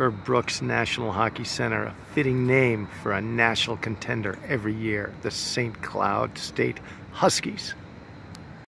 Herb Brooks National Hockey Center, a fitting name for a national contender every year, the St. Cloud State Huskies.